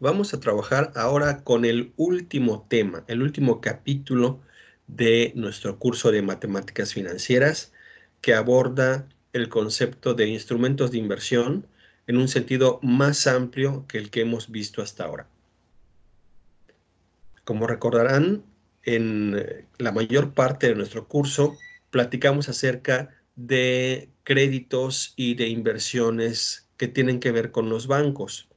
vamos a trabajar ahora con el último tema, el último capítulo de nuestro curso de matemáticas financieras que aborda el concepto de instrumentos de inversión en un sentido más amplio que el que hemos visto hasta ahora. Como recordarán, en la mayor parte de nuestro curso platicamos acerca de créditos y de inversiones que tienen que ver con los bancos.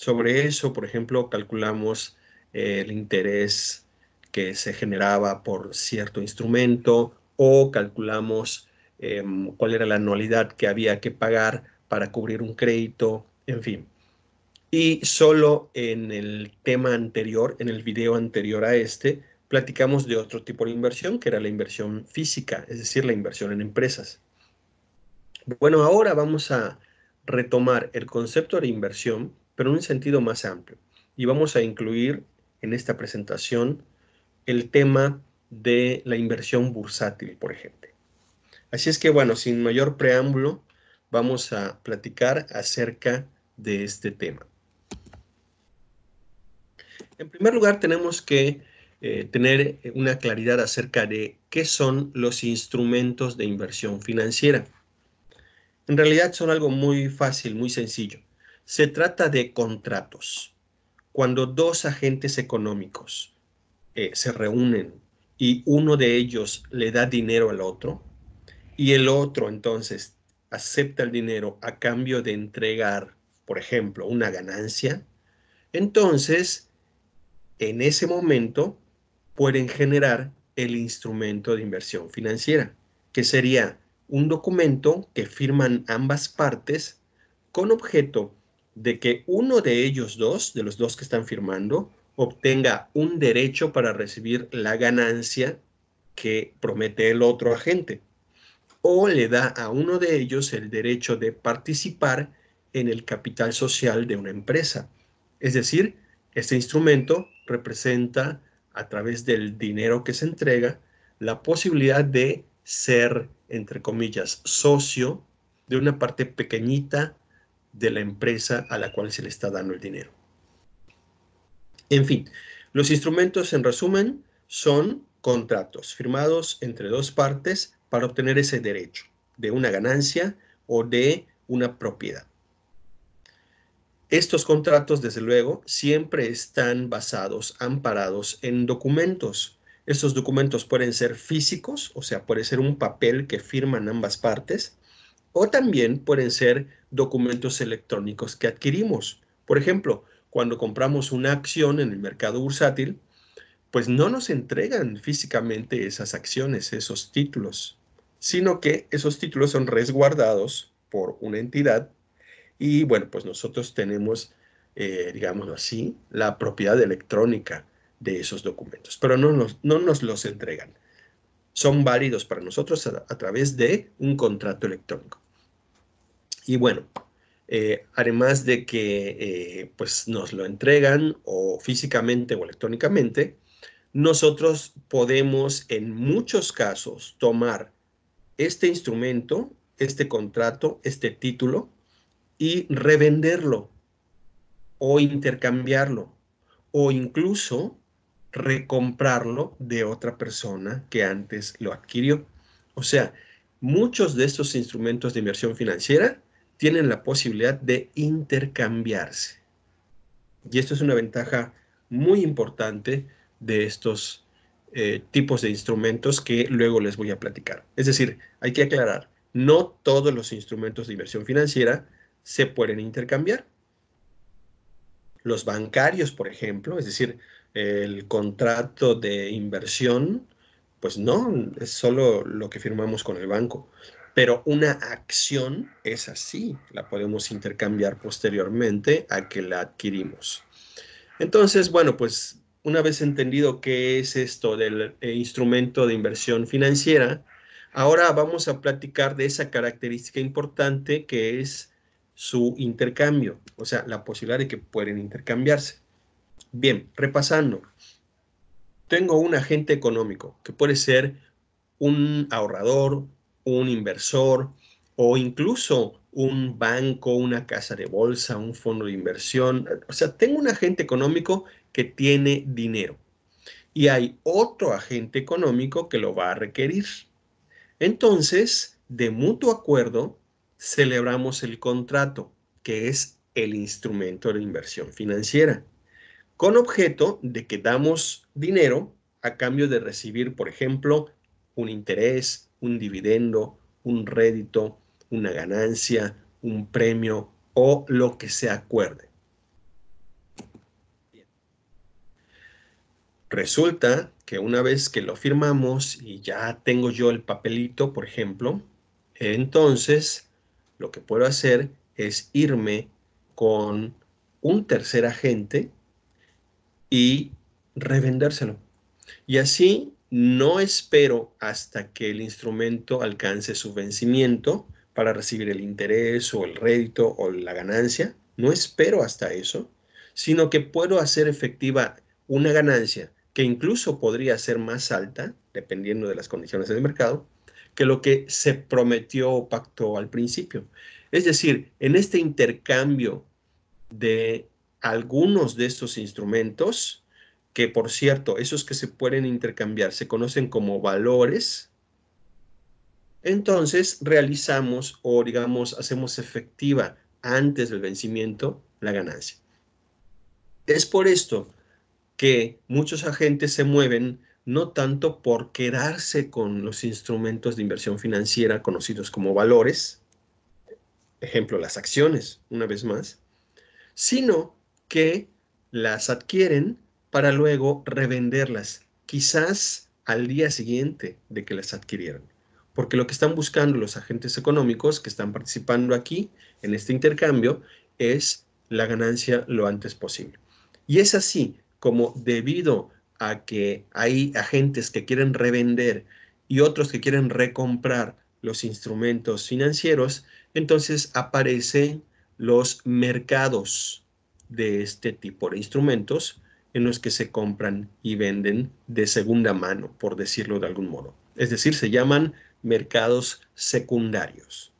Sobre eso, por ejemplo, calculamos eh, el interés que se generaba por cierto instrumento o calculamos em, cuál era la anualidad que había que pagar para cubrir un crédito, en fin. Y solo en el tema anterior, en el video anterior a este, platicamos de otro tipo de inversión, que era la inversión física, es decir, la inversión en empresas. Bueno, ahora vamos a retomar el concepto de inversión, pero en un sentido más amplio. Y vamos a incluir en esta presentación el tema de la inversión bursátil, por ejemplo. Así es que, bueno, sin mayor preámbulo, vamos a platicar acerca de este tema. En primer lugar, tenemos que eh, tener una claridad acerca de qué son los instrumentos de inversión financiera. En realidad son algo muy fácil, muy sencillo. Se trata de contratos. Cuando dos agentes económicos eh, se reúnen y uno de ellos le da dinero al otro y el otro entonces acepta el dinero a cambio de entregar, por ejemplo, una ganancia, entonces en ese momento pueden generar el instrumento de inversión financiera, que sería un documento que firman ambas partes con objeto de que uno de ellos dos, de los dos que están firmando, obtenga un derecho para recibir la ganancia que promete el otro agente o le da a uno de ellos el derecho de participar en el capital social de una empresa. Es decir, este instrumento representa a través del dinero que se entrega la posibilidad de ser, entre comillas, socio de una parte pequeñita de la empresa a la cual se le está dando el dinero. En fin, los instrumentos en resumen son contratos firmados entre dos partes para obtener ese derecho de una ganancia o de una propiedad. Estos contratos, desde luego, siempre están basados, amparados en documentos. Estos documentos pueden ser físicos, o sea, puede ser un papel que firman ambas partes, o también pueden ser documentos electrónicos que adquirimos. Por ejemplo, cuando compramos una acción en el mercado bursátil, pues no nos entregan físicamente esas acciones, esos títulos sino que esos títulos son resguardados por una entidad y bueno, pues nosotros tenemos, eh, digámoslo así, la propiedad electrónica de esos documentos, pero no nos, no nos los entregan. Son válidos para nosotros a, través de un contrato electrónico. Y bueno, eh, además de que eh, pues nos lo entregan o físicamente o electrónicamente, nosotros podemos en muchos casos tomar este instrumento, este contrato, este título y revenderlo o intercambiarlo o incluso recomprarlo de otra persona que antes lo adquirió. O sea, muchos de estos instrumentos de inversión financiera tienen la posibilidad de intercambiarse. Y esto es una ventaja muy importante de estos eh, tipos de instrumentos que luego les voy a platicar. Es decir, hay que aclarar, no todos los instrumentos de inversión financiera se pueden intercambiar. Los bancarios, por ejemplo, es decir, el contrato de inversión, pues no, es solo lo que firmamos con el banco. Pero una acción es así, la podemos intercambiar posteriormente a que la adquirimos. Entonces, bueno, pues una vez entendido qué es esto del eh, instrumento de inversión financiera, ahora vamos a platicar de esa característica importante que es su intercambio, o sea, la posibilidad de que pueden intercambiarse. Bien, repasando, tengo un agente económico que puede ser un ahorrador, un inversor o incluso un banco, una casa de bolsa, un fondo de inversión. O sea, tengo un agente económico que tiene dinero y hay otro agente económico que lo va a requerir. Entonces, de mutuo acuerdo, celebramos el contrato, que es el instrumento de inversión financiera, con objeto de que damos dinero a cambio de recibir, por ejemplo, un interés, un dividendo, un rédito, una ganancia, un premio o lo que se acuerde. Resulta que una vez que lo firmamos y ya tengo yo el papelito, por ejemplo, entonces lo que puedo hacer es irme con un tercer agente y revendérselo. Y así no espero hasta que el instrumento alcance su vencimiento para recibir el interés o el rédito o la ganancia. No espero hasta eso, sino que puedo hacer efectiva una ganancia que incluso podría ser más alta, dependiendo de las condiciones del mercado, que lo que se prometió o pactó al principio. Es decir, en este intercambio de algunos de estos instrumentos, que por cierto, esos que se pueden intercambiar se conocen como valores, entonces realizamos o digamos hacemos efectiva antes del vencimiento la ganancia. Es por esto que muchos agentes se mueven no tanto por quedarse con los instrumentos de inversión financiera conocidos como valores, ejemplo las acciones, una vez más, sino que las adquieren para luego revenderlas, quizás al día siguiente de que las adquirieron. Porque lo que están buscando los agentes económicos que están participando aquí en este intercambio es la ganancia lo antes posible. Y es así como debido a que hay agentes que quieren revender y otros que quieren recomprar los instrumentos financieros, entonces aparecen los mercados de este tipo de instrumentos en los que se compran y venden de segunda mano, por decirlo de algún modo. Es decir, se llaman mercados secundarios.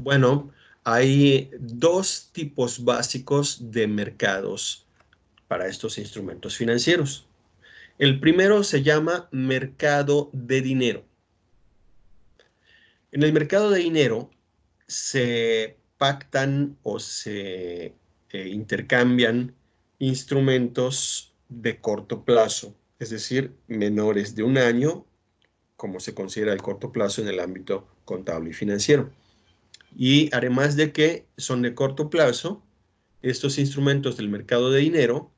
Bueno, hay dos tipos básicos de mercados para estos instrumentos financieros. El primero se llama mercado de dinero. En el mercado de dinero se pactan o se eh, intercambian instrumentos de corto plazo, es decir, menores de un año, como se considera el corto plazo en el ámbito contable y financiero. Y además de que son de corto plazo, estos instrumentos del mercado de dinero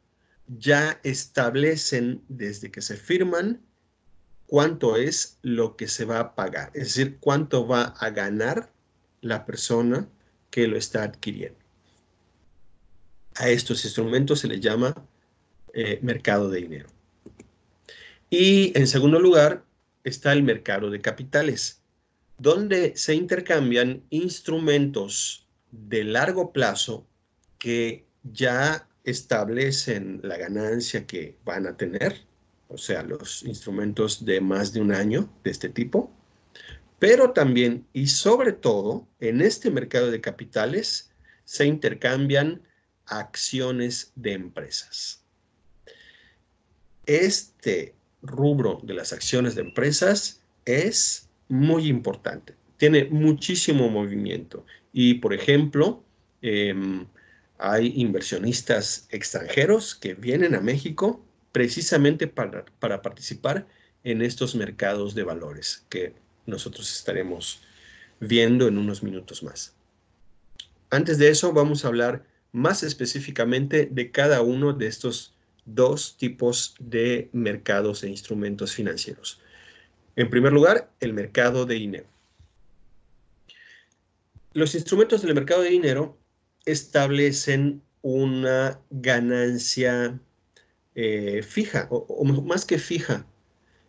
ya establecen desde que se firman cuánto es lo que se va a pagar, es decir, cuánto va a ganar la persona que lo está adquiriendo. A estos instrumentos se les llama eh, mercado de dinero. Y en segundo lugar está el mercado de capitales, donde se intercambian instrumentos de largo plazo que ya establecen la ganancia que van a tener, o sea, los instrumentos de más de un año de este tipo, pero también y sobre todo en este mercado de capitales se intercambian acciones de empresas. Este rubro de las acciones de empresas es muy importante, tiene muchísimo movimiento y, por ejemplo, em, hay inversionistas extranjeros que vienen a México precisamente para, para participar en estos mercados de valores que nosotros estaremos viendo en unos minutos más. Antes de eso, vamos a hablar más específicamente de cada uno de estos dos tipos de mercados e instrumentos financieros. En primer lugar, el mercado de dinero. Los instrumentos del mercado de dinero establecen una ganancia eh, fija, o, más que fija,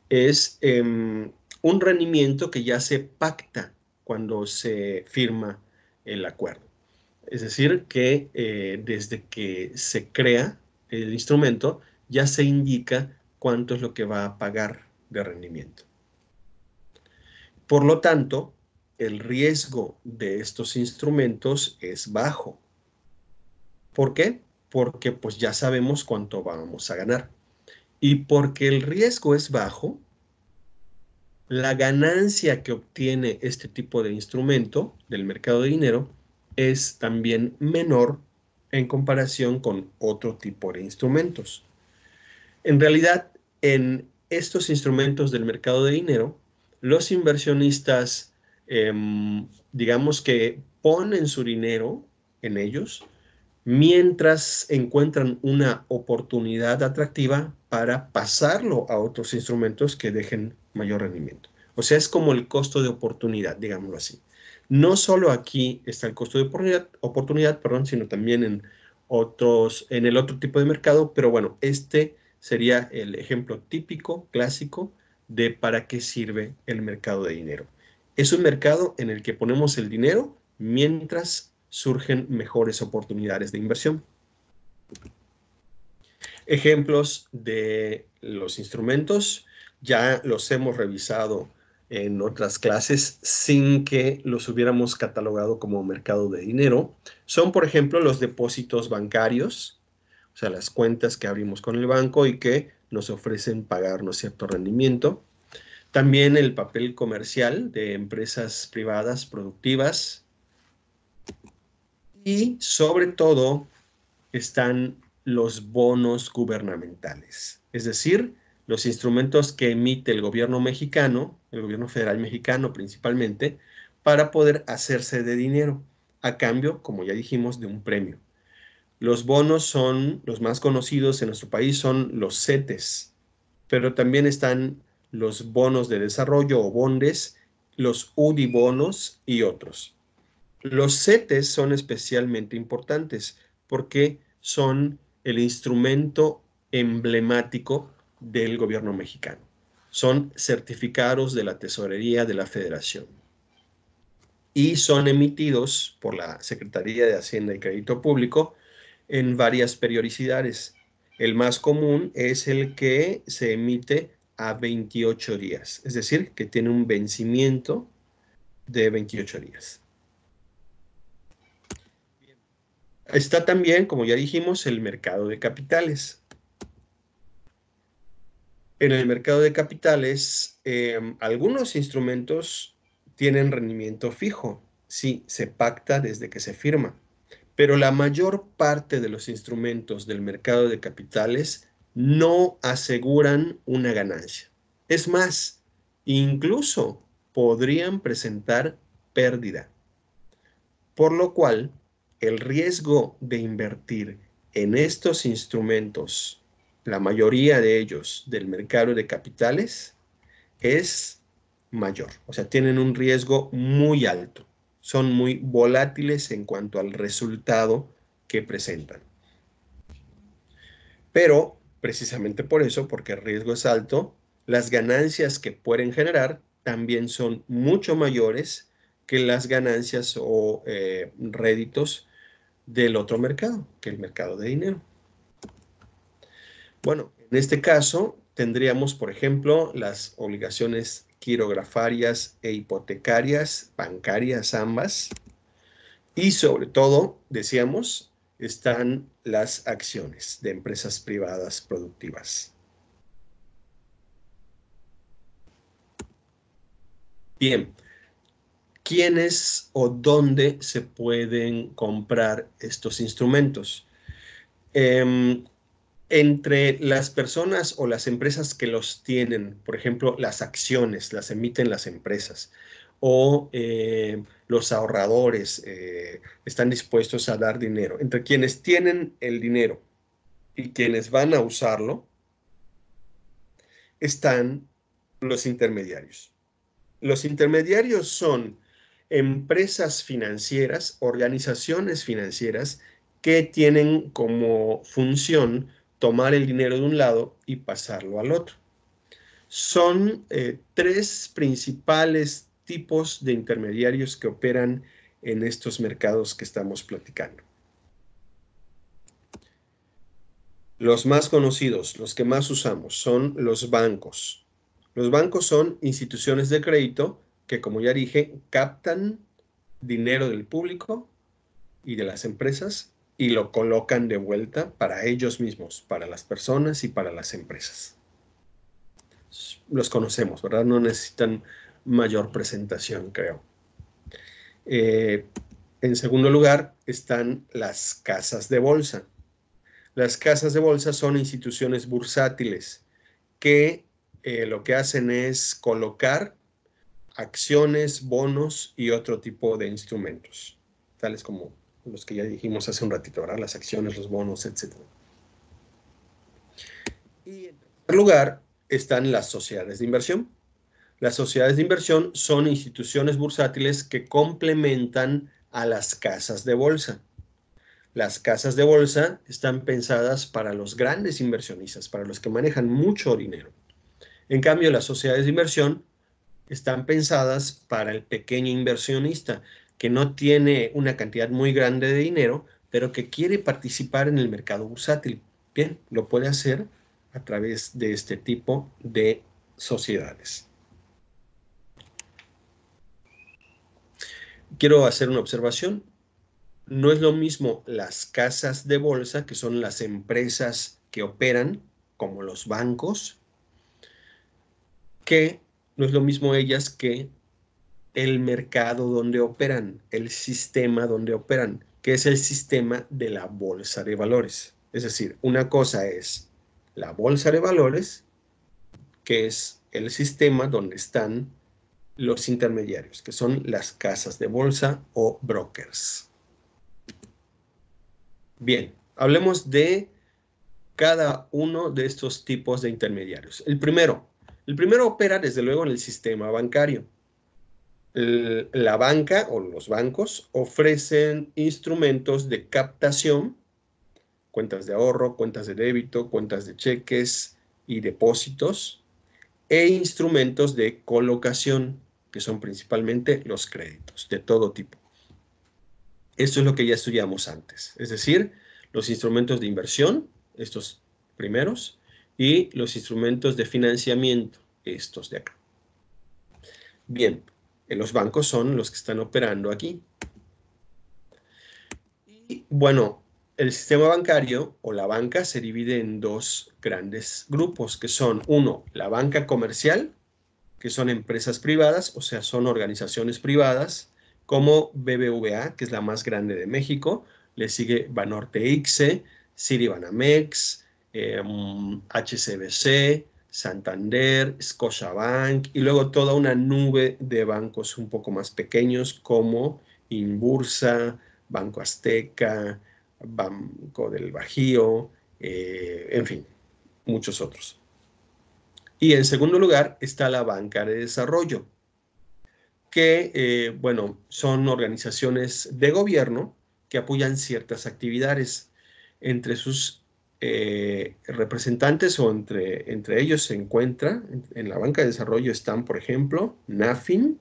es em, un rendimiento que ya se pacta cuando se firma el acuerdo. Es decir, que eh, desde que se crea el instrumento ya se indica cuánto es lo que va a pagar de rendimiento. Por lo tanto, el riesgo de estos instrumentos es bajo. ¿Por qué? Porque pues ya sabemos cuánto vamos a ganar. Y porque el riesgo es bajo, la ganancia que obtiene este tipo de instrumento del mercado de dinero es también menor en comparación con otro tipo de instrumentos. En realidad, en estos instrumentos del mercado de dinero, los inversionistas, em, digamos que ponen su dinero en ellos mientras encuentran una oportunidad atractiva para pasarlo a otros instrumentos que dejen mayor rendimiento. O sea, es como el costo de oportunidad, digámoslo así. No solo aquí está el costo de oportunidad, oportunidad perdón, sino también en, otros, en el otro tipo de mercado, pero bueno, este sería el ejemplo típico, clásico, de para qué sirve el mercado de dinero. Es un mercado en el que ponemos el dinero mientras surgen mejores oportunidades de inversión. Ejemplos de los instrumentos, ya los hemos revisado en otras clases sin que los hubiéramos catalogado como mercado de dinero. Son, por ejemplo, los depósitos bancarios, o sea, las cuentas que abrimos con el banco y que nos ofrecen pagarnos cierto rendimiento. También el papel comercial de empresas privadas productivas, y sobre todo están los bonos gubernamentales, es decir, los instrumentos que emite el gobierno mexicano, el gobierno federal mexicano principalmente, para poder hacerse de dinero, a cambio, como ya dijimos, de un premio. Los bonos son, los más conocidos en nuestro país son los CETES, pero también están los bonos de desarrollo o bondes, los UDI bonos y otros. Los CETES son especialmente importantes porque son el instrumento emblemático del gobierno mexicano. Son certificados de la tesorería de la federación y son emitidos por la Secretaría de Hacienda y Crédito Público en varias periodicidades. El más común es el que se emite a 28 días, es decir, que tiene un vencimiento de 28 días. Está también, como ya dijimos, el mercado de capitales. En el mercado de capitales, em, algunos instrumentos tienen rendimiento fijo. Sí, se pacta desde que se firma. Pero la mayor parte de los instrumentos del mercado de capitales no aseguran una ganancia. Es más, incluso podrían presentar pérdida. Por lo cual, el riesgo de invertir en estos instrumentos, la mayoría de ellos del mercado de capitales, es mayor. O sea, tienen un riesgo muy alto. Son muy volátiles en cuanto al resultado que presentan. Pero, precisamente por eso, porque el riesgo es alto, las ganancias que pueden generar también son mucho mayores que las ganancias o eh, réditos del otro mercado, que el mercado de dinero. Bueno, en este caso tendríamos, por ejemplo, las obligaciones quirografarias e hipotecarias, bancarias ambas, y sobre todo, decíamos, están las acciones de empresas privadas productivas. Bien, quiénes o dónde se pueden comprar estos instrumentos. Em, entre las personas o las empresas que los tienen, por ejemplo, las acciones las emiten las empresas o eh, los ahorradores eh, están dispuestos a dar dinero. Entre quienes tienen el dinero y quienes van a usarlo, están los intermediarios. Los intermediarios son empresas financieras, organizaciones financieras que tienen como función tomar el dinero de un lado y pasarlo al otro. Son eh, tres principales tipos de intermediarios que operan en estos mercados que estamos platicando. Los más conocidos, los que más usamos, son los bancos. Los bancos son instituciones de crédito que, como ya dije, captan dinero del público y de las empresas y lo colocan de vuelta para ellos mismos, para las personas y para las empresas. Los conocemos, ¿verdad? No necesitan mayor presentación, creo. Eh, en segundo lugar, están las casas de bolsa. Las casas de bolsa son instituciones bursátiles que eh, lo que hacen es colocar acciones, bonos y otro tipo de instrumentos, tales como los que ya dijimos hace un ratito. Las acciones, los bonos, etc. Y en tercer lugar están las sociedades de inversión. Las sociedades de inversión son instituciones bursátiles que complementan a las casas de bolsa. Las casas de bolsa están pensadas para los grandes inversionistas, para los que manejan mucho dinero. En cambio, las sociedades de inversión están pensadas para el pequeño inversionista que no tiene una cantidad muy grande de dinero, pero que quiere participar en el mercado bursátil. Bien, lo puede hacer a través de este tipo de sociedades. quiero hacer una observación. No es lo mismo las casas de bolsa, que son las empresas que operan, como los bancos, que no es lo mismo ellas que el mercado donde operan, el sistema donde operan, que es el sistema de la bolsa de valores. Es decir, una cosa es la bolsa de valores, que es el sistema donde están los intermediarios, que son las casas de bolsa o brokers. Bien, hablemos de cada uno de estos tipos de intermediarios. El primero, el primero opera desde luego en el sistema bancario. la banca o los bancos ofrecen instrumentos de captación, cuentas de ahorro, cuentas de débito, cuentas de cheques y depósitos, e instrumentos de colocación, que son principalmente los créditos de todo tipo. Esto es lo que ya estudiamos antes, es decir, los instrumentos de inversión, estos primeros, y los instrumentos de financiamiento, estos de acá. Bien, los bancos son los que están operando aquí. Y bueno, el sistema bancario o la banca se divide en dos grandes grupos, que son, uno, la banca comercial, que son empresas privadas, o sea, son organizaciones privadas, como BBVA, que es la más grande de México, le sigue Banorte ICSE, Citibanamex, HCBC, em, Santander, Scotiabank y luego toda una nube de bancos un poco más pequeños como Inbursa, Banco Azteca, Banco del Bajío, eh, en fin, muchos otros. Y en segundo lugar está la banca de desarrollo, que, eh, bueno, son organizaciones de gobierno que apoyan ciertas actividades. Entre sus eh, representantes o entre, entre ellos se encuentra, en, la banca de desarrollo están, por ejemplo, NAFIN,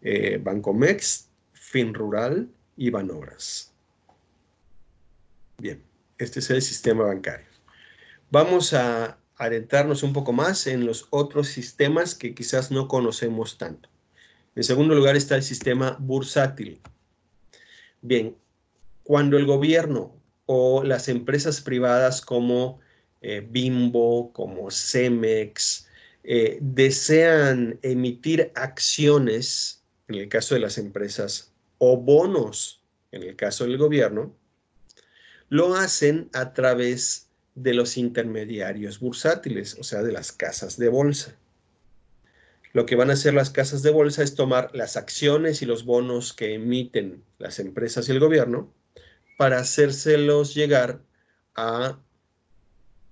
eh, Bancomex, FinRural y Banobras. Bien, este es el sistema bancario. Vamos a adentrarnos un poco más en los otros sistemas que quizás no conocemos tanto. En segundo lugar está el sistema bursátil. Bien, cuando el gobierno o las empresas privadas como eh, Bimbo, como Cemex, eh, desean emitir acciones, en el caso de las empresas, o bonos, en el caso del gobierno, lo hacen a través de los intermediarios bursátiles, o sea, de las casas de bolsa. Lo que van a hacer las casas de bolsa es tomar las acciones y los bonos que emiten las empresas y el gobierno para hacérselos llegar a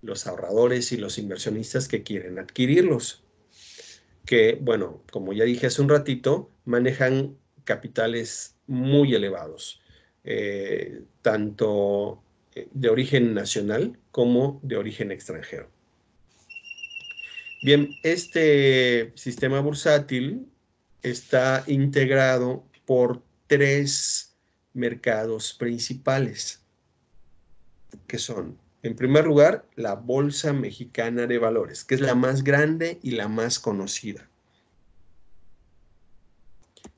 los ahorradores y los inversionistas que quieren adquirirlos. Que, bueno, como ya dije hace un ratito, manejan capitales muy elevados, eh, tanto de origen nacional como de origen extranjero. Bien, este sistema bursátil está integrado por tres mercados principales, que son, en primer lugar, la Bolsa Mexicana de Valores, que es la más grande y la más conocida.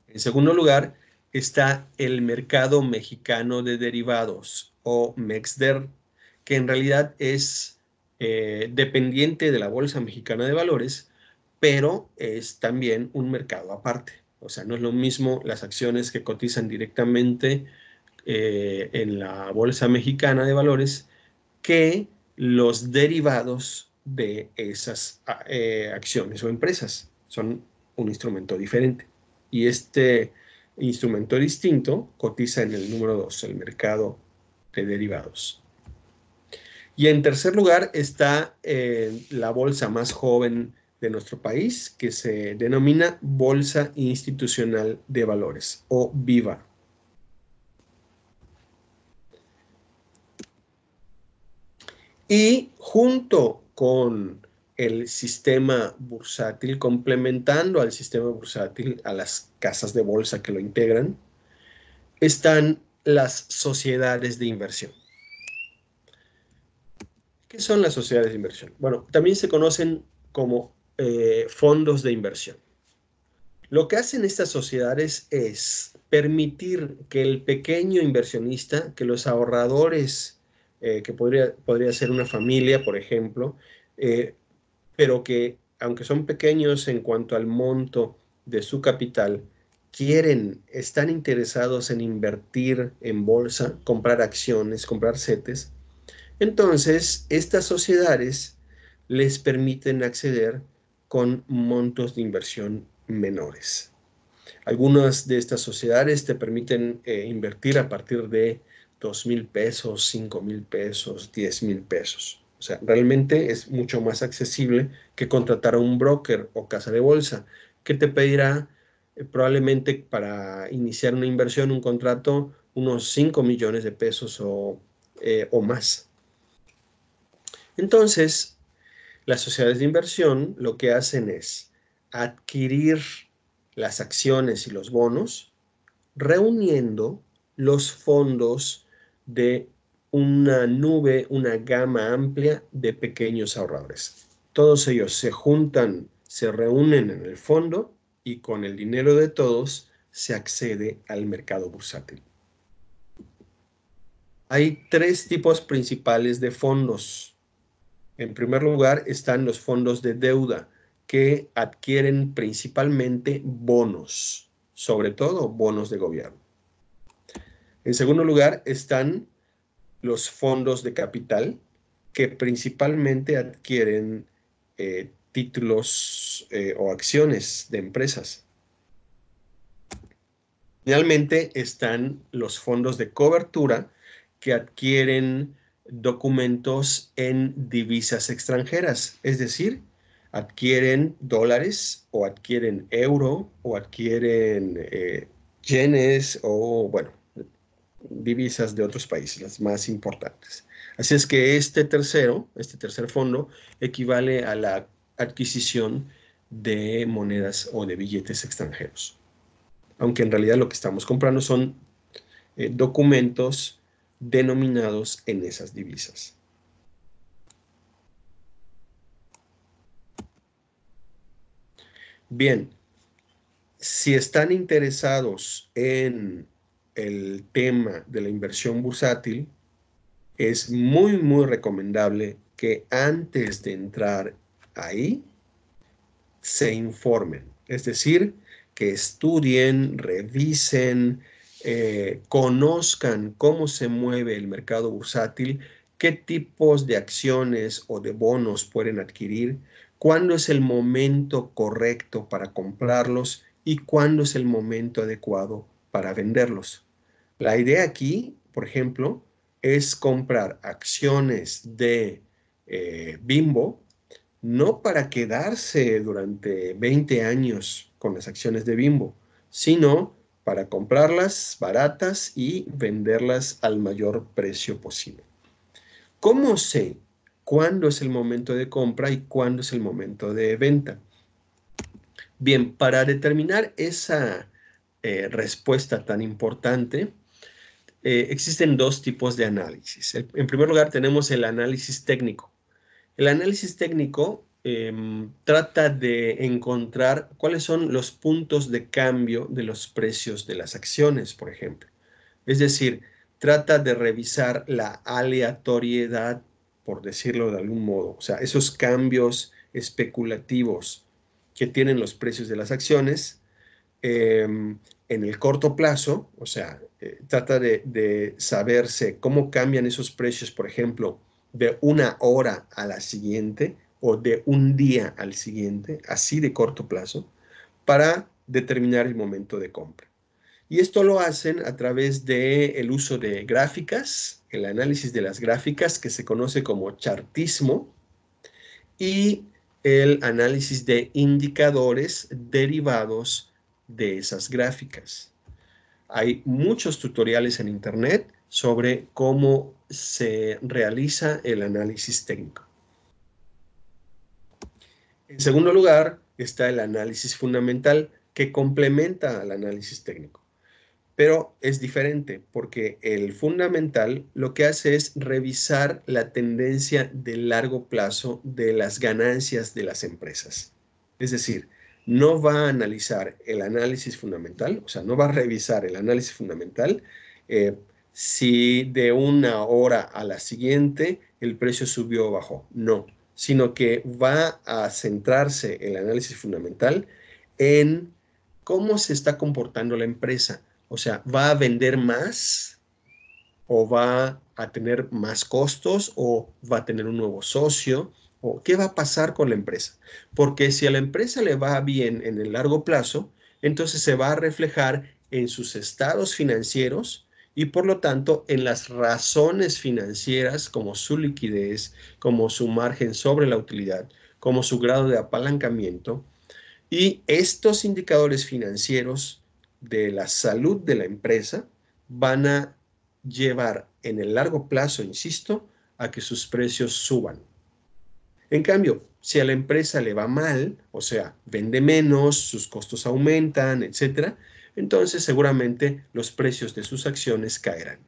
En segundo lugar, está el mercado mexicano de derivados o MEXDER, que en realidad es eh, dependiente de la Bolsa Mexicana de Valores, pero es también un mercado aparte. O sea, no es lo mismo las acciones que cotizan directamente eh, en la Bolsa Mexicana de Valores que los derivados de esas eh, acciones o empresas. Son un instrumento diferente. Y este instrumento distinto cotiza en el número 2, el mercado de derivados. Y en tercer lugar está eh, la bolsa más joven de nuestro país, que se denomina Bolsa Institucional de Valores, o VIVA. Y junto con el sistema bursátil, complementando al sistema bursátil, a las casas de bolsa que lo integran, están las sociedades de inversión. ¿Qué son las sociedades de inversión? Bueno, también se conocen como eh, fondos de inversión. Lo que hacen estas sociedades es permitir que el pequeño inversionista, que los ahorradores, eh, que podría, podría ser una familia, por ejemplo, eh, pero que aunque son pequeños en cuanto al monto de su capital, quieren, están interesados en invertir en bolsa, comprar acciones, comprar CETES, entonces estas sociedades les permiten acceder con montos de inversión menores. Algunas de estas sociedades te permiten eh, invertir a partir de 2 mil pesos, 5 mil pesos, 10 mil pesos. O sea, realmente es mucho más accesible que contratar a un broker o casa de bolsa, que te pedirá eh, probablemente para iniciar una inversión, un contrato, unos 5 millones de pesos o, eh, o más. Entonces, las sociedades de inversión lo que hacen es adquirir las acciones y los bonos, reuniendo los fondos de una nube, una gama amplia de pequeños ahorradores. Todos ellos se juntan, se reúnen en el fondo y con el dinero de todos se accede al mercado bursátil. Hay tres tipos principales de fondos. En primer lugar están los fondos de deuda que adquieren principalmente bonos, sobre todo bonos de gobierno. En segundo lugar están los fondos de capital que principalmente adquieren eh, títulos eh, o acciones de empresas. Finalmente están los fondos de cobertura que adquieren documentos en divisas extranjeras, es decir, adquieren dólares o adquieren euro o adquieren eh, yenes o, bueno, divisas de otros países, las más importantes. Así es que este tercero, este tercer fondo, equivale a la adquisición de monedas o de billetes extranjeros. Aunque en realidad lo que estamos comprando son eh, documentos denominados en esas divisas. Bien, si están interesados en el tema de la inversión bursátil, es muy, muy recomendable que antes de entrar ahí, se informen. Es decir, que estudien, revisen, eh, conozcan cómo se mueve el mercado bursátil, qué tipos de acciones o de bonos pueden adquirir, cuándo es el momento correcto para comprarlos y cuándo es el momento adecuado para venderlos. La idea aquí, por ejemplo, es comprar acciones de eh, Bimbo, no para quedarse durante 20 años con las acciones de Bimbo, sino para comprarlas baratas y venderlas al mayor precio posible. ¿Cómo sé cuándo es el momento de compra y cuándo es el momento de venta? Bien, para determinar esa eh, respuesta tan importante, eh, existen dos tipos de análisis. en primer lugar, tenemos el análisis técnico. El análisis técnico em, trata de encontrar cuáles son los puntos de cambio de los precios de las acciones, por ejemplo. Es decir, trata de revisar la aleatoriedad, por decirlo de algún modo, o sea, esos cambios especulativos que tienen los precios de las acciones em, en el corto plazo, o sea, eh, trata de, de, saberse cómo cambian esos precios, por ejemplo, de una hora a la siguiente o de un día al siguiente, así de corto plazo, para determinar el momento de compra. Y esto lo hacen a través del el uso de gráficas, el análisis de las gráficas, que se conoce como chartismo, y el análisis de indicadores derivados de esas gráficas. Hay muchos tutoriales en Internet sobre cómo se realiza el análisis técnico. En segundo lugar, está el análisis fundamental que complementa al análisis técnico. Pero es diferente porque el fundamental lo que hace es revisar la tendencia de largo plazo de las ganancias de las empresas. Es decir, no va a analizar el análisis fundamental, o sea, no va a revisar el análisis fundamental eh, si de una hora a la siguiente el precio subió o bajó. No, sino que va a centrarse el análisis fundamental en cómo se está comportando la empresa o sea, ¿va a vender más o va a tener más costos o va a tener un nuevo socio? ¿O qué va a pasar con la empresa? Porque si a la empresa le va bien en el largo plazo, entonces se va a reflejar en sus estados financieros y por lo tanto en las razones financieras como su liquidez, como su margen sobre la utilidad, como su grado de apalancamiento. Y estos indicadores financieros de la salud de la empresa van a llevar en el largo plazo, insisto, a que sus precios suban. En cambio, si a la empresa le va mal, o sea, vende menos, sus costos aumentan, etc., entonces seguramente los precios de sus acciones caerán.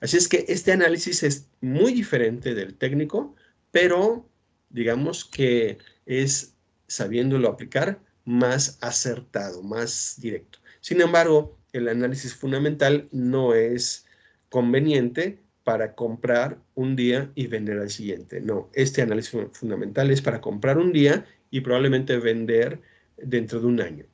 Así es que este análisis es muy diferente del técnico, pero digamos que es, sabiéndolo aplicar, más acertado, más directo. Sin embargo, el análisis fundamental no es conveniente para comprar un día y vender al siguiente. No, este análisis fundamental es para comprar un día y probablemente vender dentro de un año.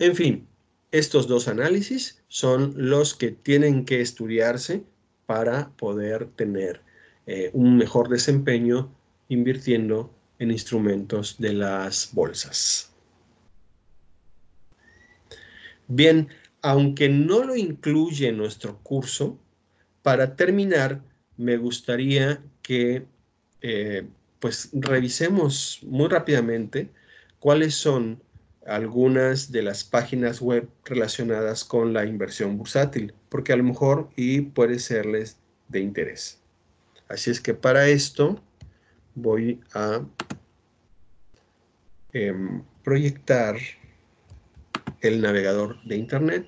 En fin, estos dos análisis son los que tienen que estudiarse para poder tener eh, un mejor desempeño invirtiendo en instrumentos de las bolsas. Bien, aunque no lo incluye nuestro curso, para terminar, me gustaría que eh, pues revisemos muy rápidamente cuáles son algunas de las páginas web relacionadas con la inversión bursátil, porque a lo mejor y puede serles de interés. Así es que para esto voy a em, proyectar el navegador de Internet.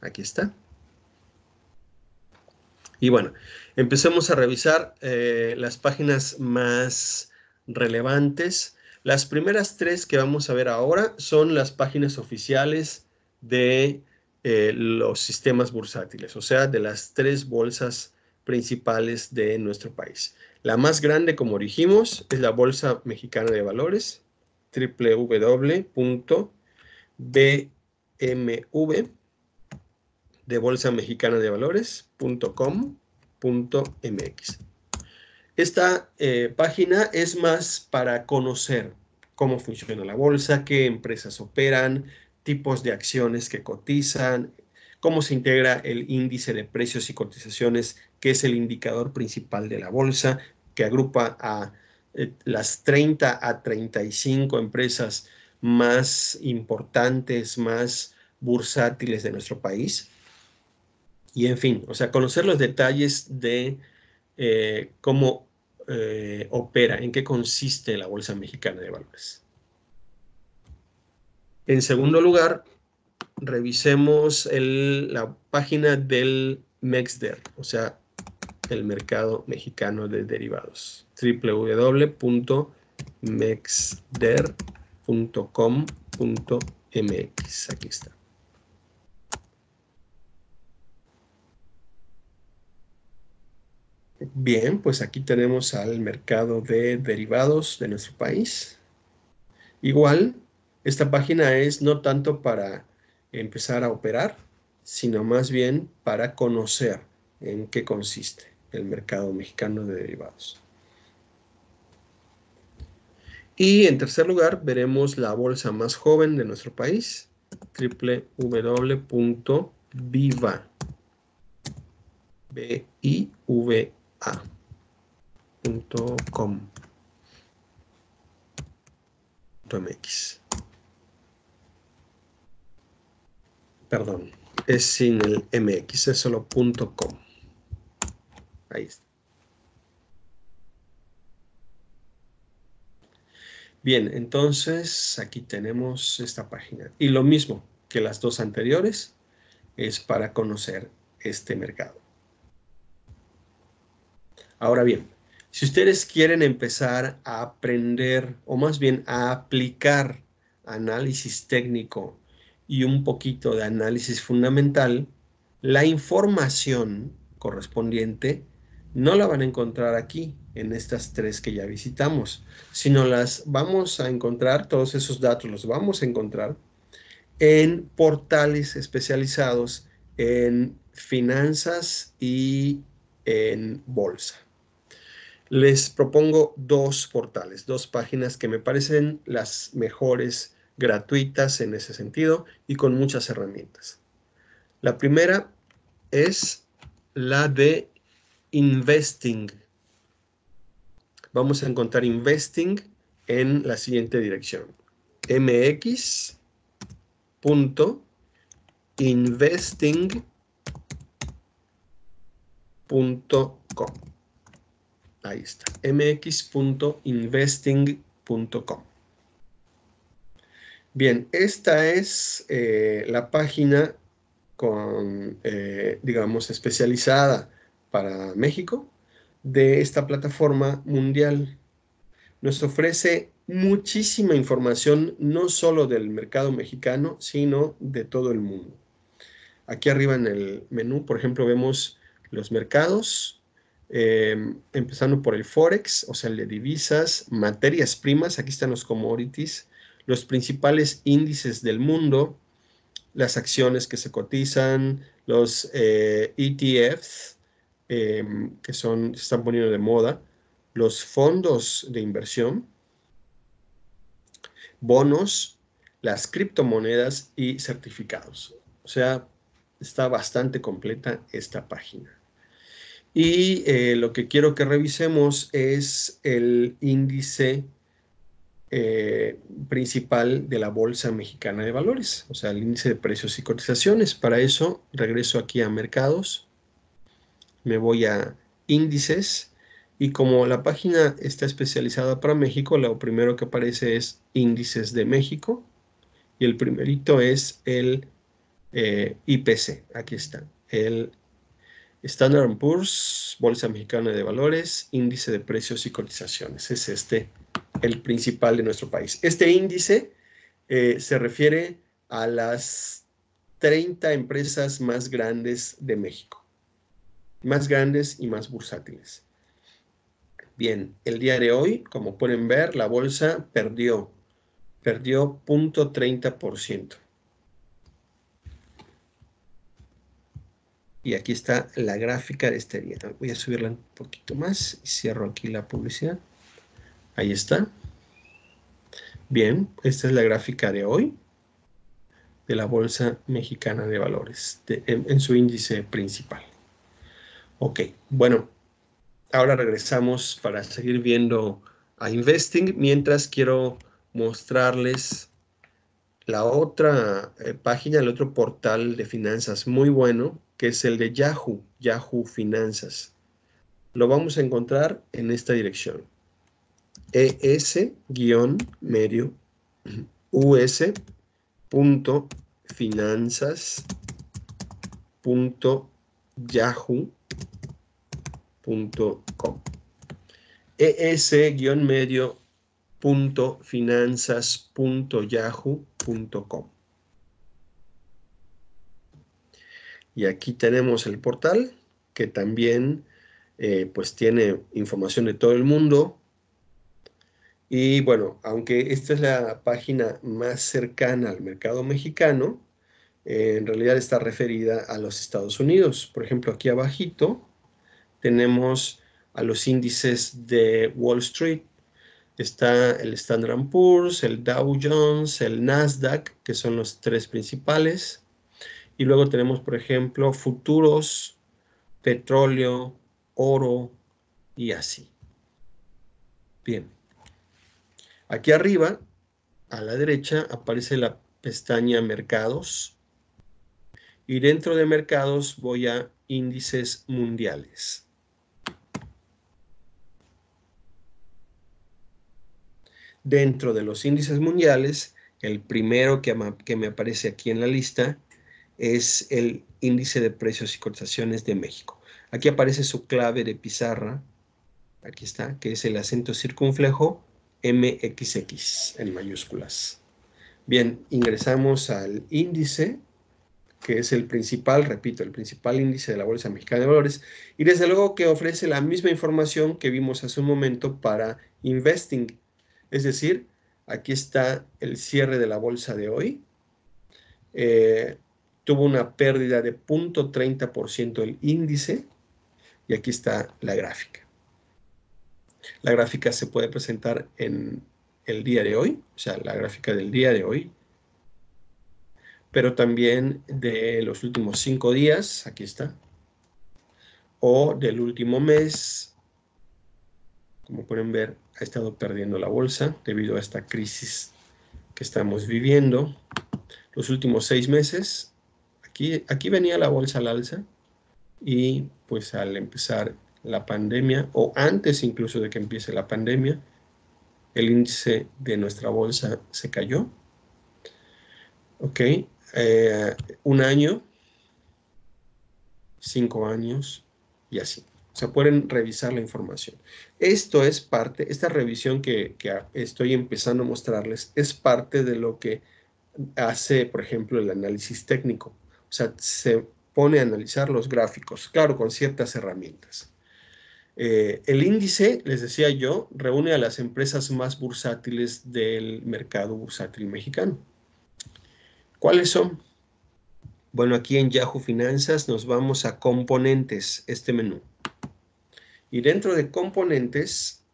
Aquí está. Y bueno, empecemos a revisar eh, las páginas más relevantes. Las primeras tres que vamos a ver ahora son las páginas oficiales de eh, los sistemas bursátiles, o sea, de las tres bolsas principales de nuestro país. La más grande, como dijimos, es la Bolsa Mexicana de Valores, www.b mv de Bolsa Mexicana de Valores.com.mx. Esta eh, página es más para conocer cómo funciona la bolsa, qué empresas operan, tipos de acciones que cotizan, cómo se integra el índice de precios y cotizaciones, que es el indicador principal de la bolsa, que agrupa a eh, las 30 a 35 empresas más importantes, más bursátiles de nuestro país. Y en fin, o sea, conocer los detalles de eh, cómo eh, opera, en qué consiste la Bolsa Mexicana de Valores. En segundo lugar, revisemos la página del MEXDER, o sea, el mercado mexicano de derivados. www.mexder.com.mx. Aquí está. Bien, pues aquí tenemos al mercado de derivados de nuestro país. Igual, esta página es no tanto para empezar a operar, sino más bien para conocer en qué consiste el mercado mexicano de derivados. Y en tercer lugar, veremos la bolsa más joven de nuestro país, www.viva. B-I-V a.com.mx. Perdón, es sin el MX, es solo .com. Ahí está. Bien, entonces aquí tenemos esta página. Y lo mismo que las dos anteriores, es para conocer este mercado. Ahora bien, si ustedes quieren empezar a aprender o más bien a aplicar análisis técnico y un poquito de análisis fundamental, la información correspondiente no la van a encontrar aquí en estas tres que ya visitamos, sino las vamos a encontrar, todos esos datos los vamos a encontrar en portales especializados en finanzas y en bolsa les propongo dos portales, dos páginas que me parecen las mejores gratuitas en ese sentido y con muchas herramientas. La primera es la de Investing. Vamos a encontrar Investing en la siguiente dirección. mx.investing.com Ahí está, mx.investing.com. Bien, esta es eh, la página con, eh, digamos, especializada para México de esta plataforma mundial. Nos ofrece muchísima información, no solo del mercado mexicano, sino de todo el mundo. Aquí arriba en el menú, por ejemplo, vemos los mercados, Em, empezando por el Forex, o sea, el de divisas, materias primas, aquí están los commodities, los principales índices del mundo, las acciones que se cotizan, los ETFs, eh, e em, que son, se están poniendo de moda, los fondos de inversión, bonos, las criptomonedas y certificados. O sea, está bastante completa esta página. Y eh, lo que quiero que revisemos es el índice eh, principal de la Bolsa Mexicana de Valores, o sea, el índice de precios y cotizaciones. Para eso regreso aquí a mercados, me voy a índices y como la página está especializada para México, lo primero que aparece es índices de México y el primerito es el eh, IPC, aquí está, el Standard Poor's, Bolsa Mexicana de Valores, Índice de Precios y Cotizaciones. Es este el principal de nuestro país. Este índice eh, se refiere a las 30 empresas más grandes de México. Más grandes y más bursátiles. Bien, el día de hoy, como pueden ver, la bolsa perdió, perdió 0.30%. Y aquí está la gráfica de este día. Voy a subirla un poquito más y cierro aquí la publicidad. Ahí está. Bien, esta es la gráfica de hoy de la Bolsa Mexicana de Valores en, su índice principal. Ok, bueno, ahora regresamos para seguir viendo a Investing, mientras quiero mostrarles la otra eh, página, el otro portal de finanzas muy bueno, que es el de Yahoo, Yahoo Finanzas. Lo vamos a encontrar en esta dirección. es-medio us.finanzas.yahoo.com. es-medio.com. Y aquí tenemos el portal que también eh, pues tiene información de todo el mundo. Y bueno, aunque esta es la página más cercana al mercado mexicano, eh, en realidad está referida a los Estados Unidos. Por ejemplo, aquí abajito tenemos a los índices de Wall Street. Está el Standard Poor's, el Dow Jones, el Nasdaq, que son los tres principales. Y luego tenemos, por ejemplo, futuros, petróleo, oro y así. Bien. Aquí arriba, a la derecha, aparece la pestaña Mercados. Y dentro de Mercados voy a Índices Mundiales. Dentro de los índices mundiales, el primero que, que me aparece aquí en la lista es el índice de precios y cotizaciones de México. Aquí aparece su clave de pizarra, aquí está, que es el acento circunflejo MXX en mayúsculas. Bien, ingresamos al índice, que es el principal, repito, el principal índice de la Bolsa Mexicana de Valores, y desde luego que ofrece la misma información que vimos hace un momento para investing. Es decir, aquí está el cierre de la bolsa de hoy. Eh, tuvo una pérdida de 0.30% el índice y aquí está la gráfica. La gráfica se puede presentar en el día de hoy, o sea, la gráfica del día de hoy, pero también de los últimos cinco días, aquí está, o del último mes, como pueden ver, ha estado perdiendo la bolsa debido a esta crisis que estamos viviendo. Los últimos seis meses Aquí, venía la bolsa al alza y pues al empezar la pandemia o antes incluso de que empiece la pandemia, el índice de nuestra bolsa se cayó. Ok, eh, un año, cinco años y así. O sea, pueden revisar la información. Esto es parte, esta revisión que, que estoy empezando a mostrarles es parte de lo que hace, por ejemplo, el análisis técnico. O sea, se pone a analizar los gráficos, claro, con ciertas herramientas. Eh, el índice, les decía yo, reúne a las empresas más bursátiles del mercado bursátil mexicano. ¿Cuáles son? Bueno, aquí en Yahoo Finanzas nos vamos a componentes, este menú. Y dentro de componentes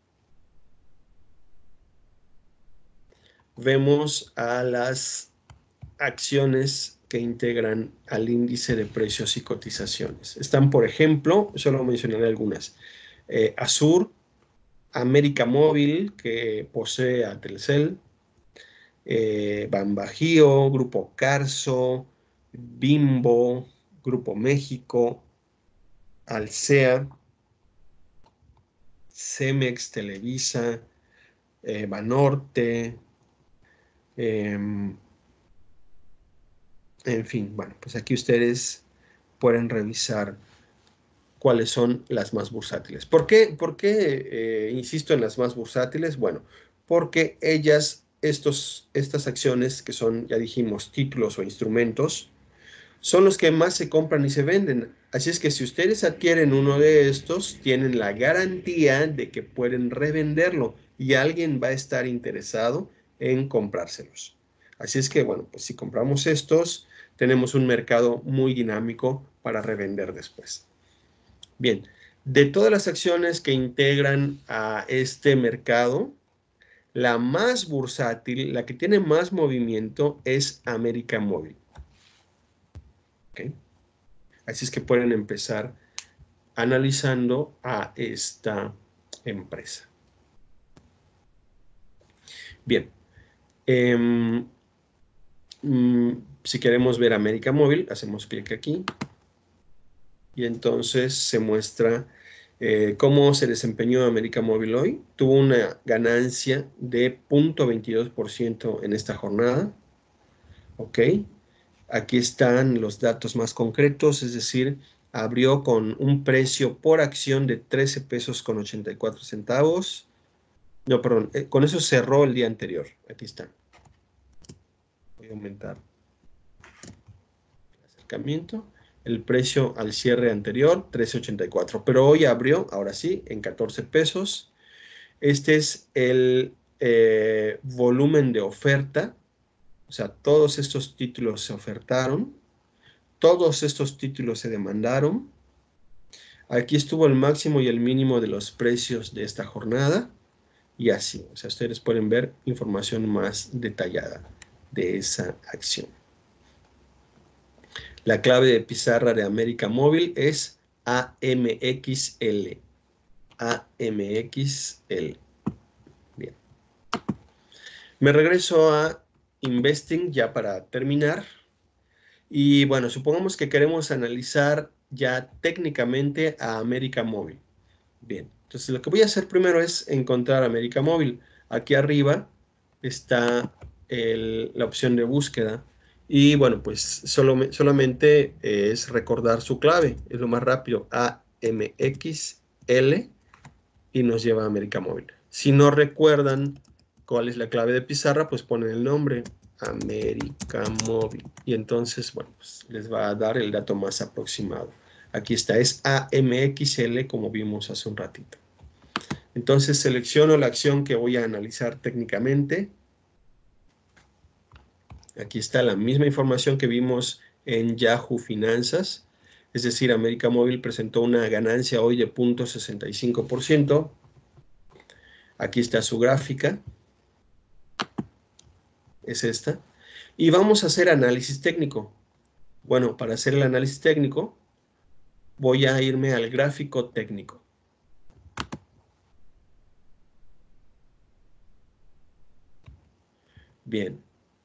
vemos a las acciones que integran al índice de precios y cotizaciones. Están, por ejemplo, solo mencionaré algunas, eh, Azur, América Móvil, que posee a Telcel, eh, Bambajío, Grupo Carso, Bimbo, Grupo México, Alsea, Cemex, Televisa, eh, Banorte, em, en fin, bueno, pues aquí ustedes pueden revisar cuáles son las más bursátiles. ¿Por qué, por qué eh, insisto en las más bursátiles? Bueno, porque ellas, estos, estas acciones que son, ya dijimos, títulos o instrumentos, son los que más se compran y se venden. Así es que si ustedes adquieren uno de estos, tienen la garantía de que pueden revenderlo y alguien va a estar interesado en comprárselos. Así es que, bueno, pues si compramos estos, tenemos un mercado muy dinámico para revender después. Bien, de todas las acciones que integran a este mercado, la más bursátil, la que tiene más movimiento es América Móvil. Así es que pueden empezar analizando a esta empresa. Bien. Em, mm, si queremos ver América Móvil, hacemos clic aquí y entonces se muestra eh, cómo se desempeñó América Móvil hoy. Tuvo una ganancia de 0.22% en esta jornada. ¿Ok? Aquí están los datos más concretos, es decir, abrió con un precio por acción de 13 pesos con 84 centavos. No, perdón, eh, con eso cerró el día anterior. Aquí está. Voy a aumentar El precio al cierre anterior, 13.84. Pero hoy abrió, ahora sí, en 14 pesos. Este es el eh, volumen de oferta. O sea, todos estos títulos se ofertaron todos estos títulos se demandaron. Aquí estuvo el máximo y el mínimo de los precios de esta jornada. Y así, o sea, ustedes pueden ver información más detallada de esa acción. La clave de pizarra de América Móvil es AMXL. AMXL. Bien. Me regreso a Investing ya para terminar. Y bueno, supongamos que queremos analizar ya técnicamente a América Móvil. Bien, entonces lo que voy a hacer primero es encontrar América Móvil. Aquí arriba está la opción de búsqueda. Y bueno, pues solo, solamente es recordar su clave. Es lo más rápido. AMXL y nos lleva a América Móvil. Si no recuerdan cuál es la clave de pizarra, pues ponen el nombre. América Móvil. Y entonces, bueno, pues les va a dar el dato más aproximado. Aquí está, es AMXL como vimos hace un ratito. Entonces selecciono la acción que voy a analizar técnicamente. Aquí está la misma información que vimos en Yahoo Finanzas. Es decir, América Móvil presentó una ganancia hoy de 0.65%. Aquí está su gráfica es esta. Y vamos a hacer análisis técnico. Bueno, para hacer el análisis técnico, voy a irme al gráfico técnico. Bien,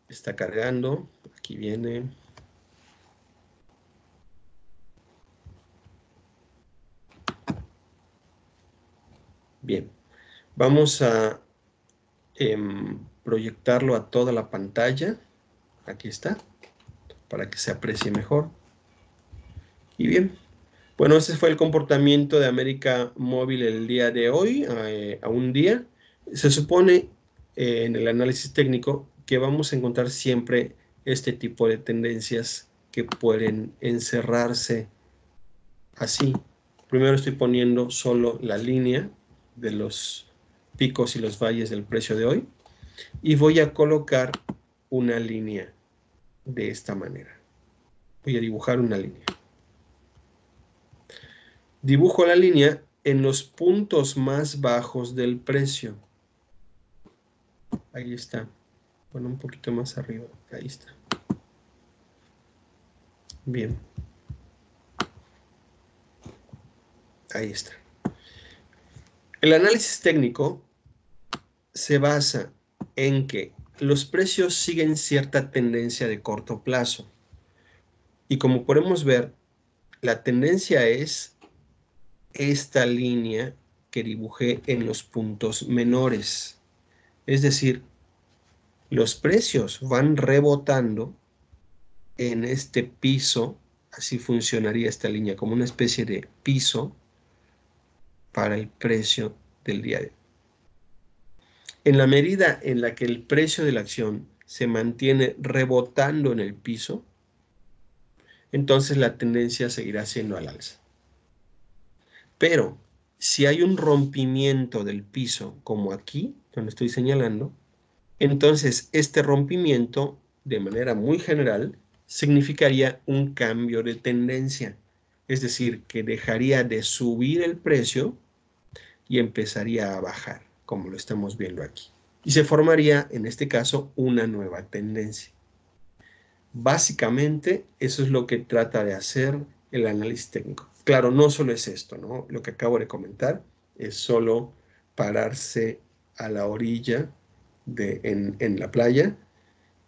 está cargando. Aquí viene. Bien, vamos a em, proyectarlo a toda la pantalla. Aquí está, para que se aprecie mejor. Y bien, bueno, ese fue el comportamiento de América Móvil el día de hoy, eh, a, un día. Se supone eh, en el análisis técnico que vamos a encontrar siempre este tipo de tendencias que pueden encerrarse así. Primero estoy poniendo solo la línea de los picos y los valles del precio de hoy y voy a colocar una línea de esta manera. Voy a dibujar una línea. Dibujo la línea en los puntos más bajos del precio. Ahí está. Bueno, un poquito más arriba. Ahí está. Bien. Ahí está. El análisis técnico se basa en que los precios siguen cierta tendencia de corto plazo. Y como podemos ver, la tendencia es esta línea que dibujé en los puntos menores. Es decir, los precios van rebotando en este piso, así funcionaría esta línea, como una especie de piso para el precio del día de hoy. En la medida en la que el precio de la acción se mantiene rebotando en el piso, entonces la tendencia seguirá siendo al alza. Pero si hay un rompimiento del piso, como aquí, donde estoy señalando, entonces este rompimiento, de manera muy general, significaría un cambio de tendencia. Es decir, que dejaría de subir el precio y empezaría a bajar como lo estamos viendo aquí. Y se formaría, en este caso, una nueva tendencia. Básicamente, eso es lo que trata de hacer el análisis técnico. Claro, no solo es esto, ¿no? Lo que acabo de comentar es solo pararse a la orilla en, la playa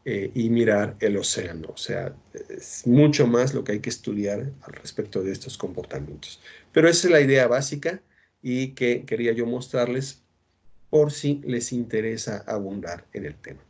eh, y mirar el océano. O sea, es mucho más lo que hay que estudiar al respecto de estos comportamientos. Pero esa es la idea básica y que quería yo mostrarles por si les interesa abundar en el tema.